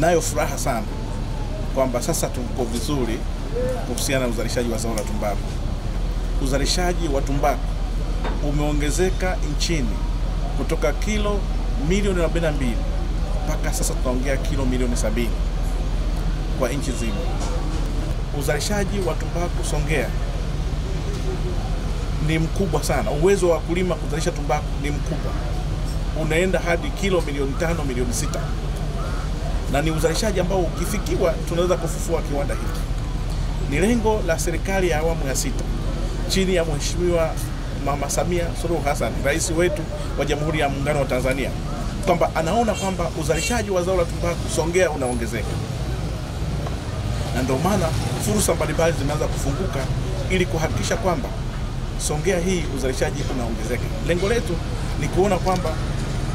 nayo furaha sana kwamba sasa tuko vizuri kuhusiana na uzalishaji wa zao la tumbaku. Uzalishaji wa tumbaku umeongezeka nchini kutoka kilo milioni 42 mpaka sasa tunaongea kilo milioni sabini kwa nchi nzima. Uzalishaji wa tumbaku Songea ni mkubwa sana. Uwezo wa kulima kuzalisha tumbaku ni mkubwa, unaenda hadi kilo milioni tano milioni sita na ni uzalishaji ambao ukifikiwa tunaweza kufufua kiwanda hiki. Ni lengo la serikali ya awamu ya sita chini ya Mheshimiwa Mama Samia Suluhu Hassan, rais wetu wa Jamhuri ya Muungano wa Tanzania, kwamba anaona kwamba uzalishaji wa zao la tumbaku Songea unaongezeka, na ndio maana fursa mbalimbali zimeanza kufunguka ili kuhakikisha kwamba Songea hii uzalishaji unaongezeka. Lengo letu ni kuona kwamba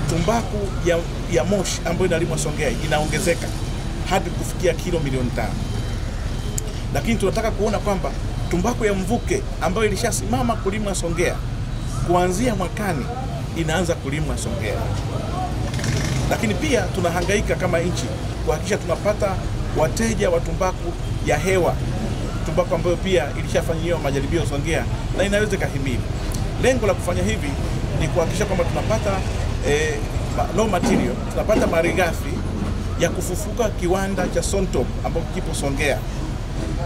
tumbaku ya, ya moshi ambayo inalimwa Songea inaongezeka hadi kufikia kilo milioni tano, lakini tunataka kuona kwamba tumbaku ya mvuke ambayo ilishasimama kulimwa Songea kuanzia mwakani inaanza kulimwa Songea. Lakini pia tunahangaika kama nchi kuhakikisha tunapata wateja wa tumbaku ya hewa, tumbaku ambayo pia ilishafanyiwa majaribio Songea na inaweza ikahimili. Lengo la kufanya hivi ni kuhakikisha kwamba tunapata eh, raw material, tunapata malighafi ya kufufuka kiwanda cha Sontop ambapo kipo Songea.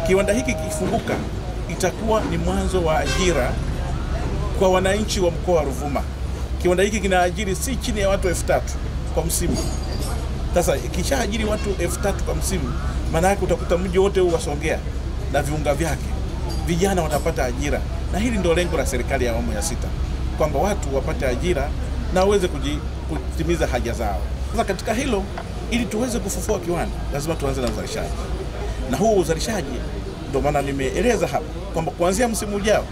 Kiwanda hiki kikifunguka itakuwa ni mwanzo wa ajira kwa wananchi wa mkoa wa Ruvuma. Kiwanda hiki kinaajiri si chini ya watu elfu tatu kwa msimu. Sasa ikishaajiri watu elfu tatu kwa msimu, maana yake utakuta mji wote huu wa Songea na viunga vyake, vijana watapata ajira, na hili ndio lengo la serikali ya awamu ya sita, kwamba watu wapate ajira na waweze kutimiza haja zao. Sasa katika hilo, ili tuweze kufufua kiwanda, lazima tuanze na uzalishaji, na huo uzalishaji ndio maana nimeeleza hapa kwamba kuanzia msimu ujao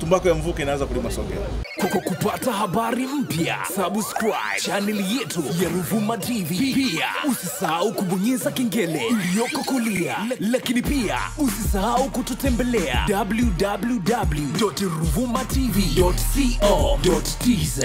tumbaku ya mvuke inaanza kulima Songea. Kuko kupata habari mpya, subscribe chaneli yetu ya Ruvuma TV. Pia usisahau kubonyeza kengele iliyoko kulia, lakini pia usisahau kututembelea www.ruvumatv.co.tz.